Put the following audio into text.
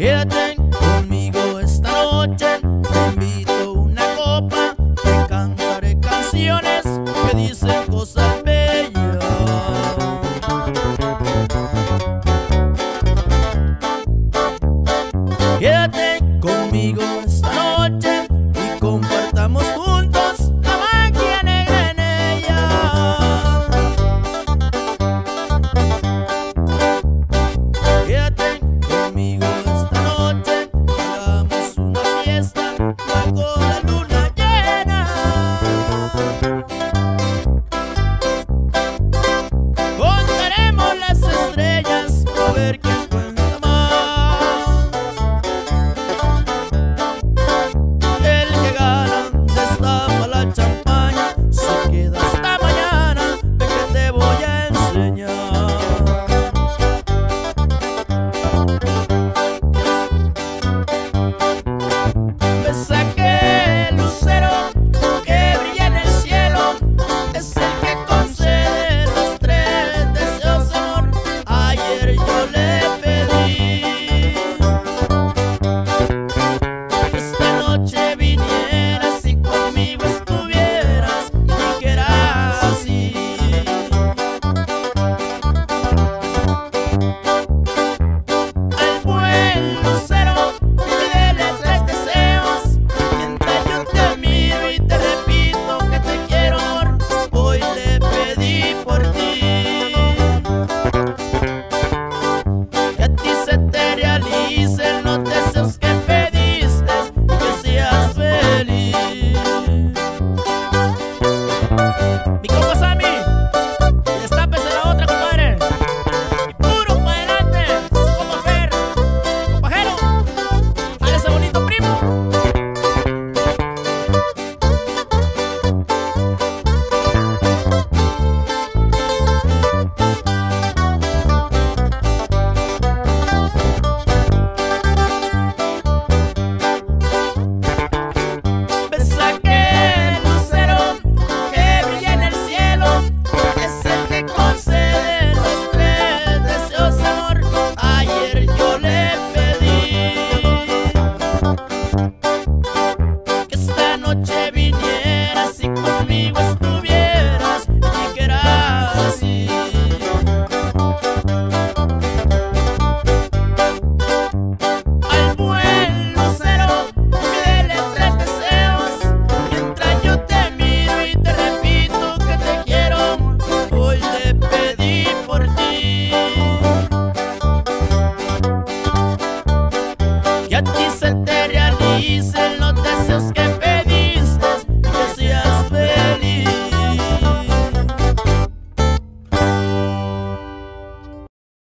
Yeah,